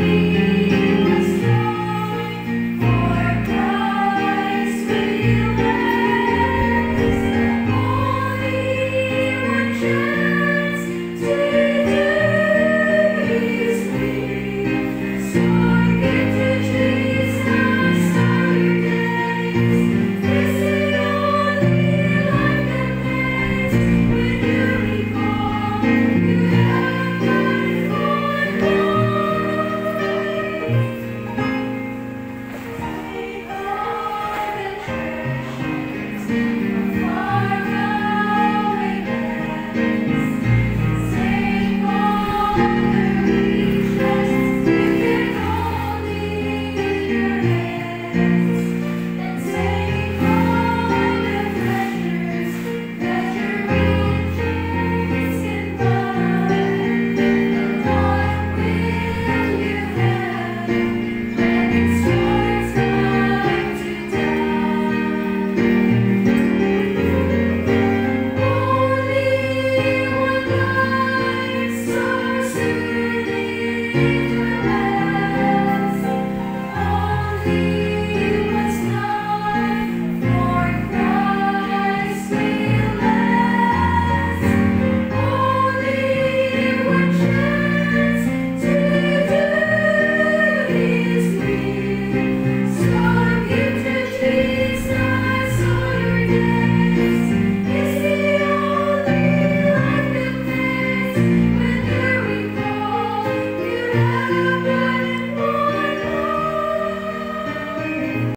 you.